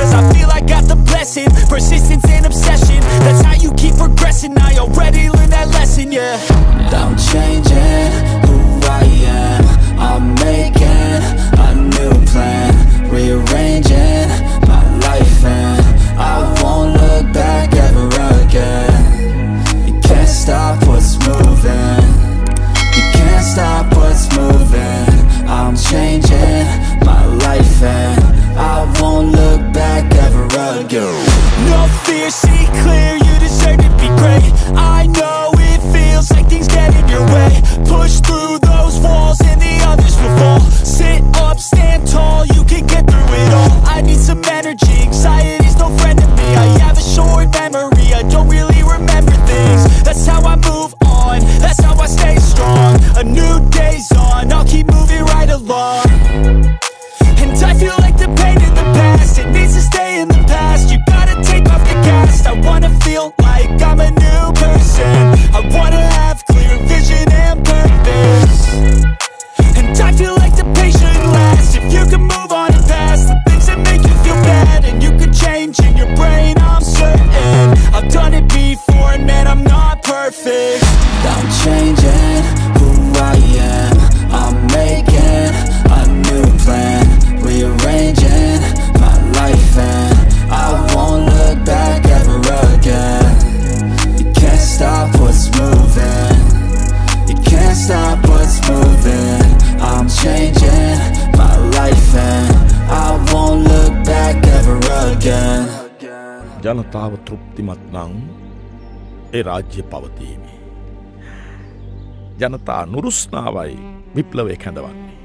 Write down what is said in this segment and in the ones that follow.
Cause I feel I got the blessing, persistence and obsession. That's how you keep progressing, I already learned that lesson, yeah. Don't change who See clear, I'm certain. I've done it before and man, I'm not perfect. I'm changing ජනතාව තෘප්තිමත් නං ඒ රාජ්‍ය පවතීමේ. ජනතා නුරුස්නාවයි විප්ලවය කැඳවන්නේ.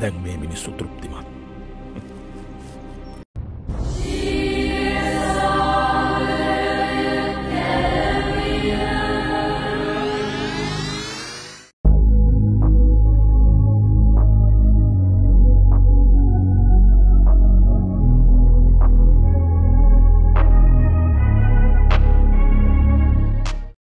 දැන් මේ මිනිස්සු තෘප්තිමත්.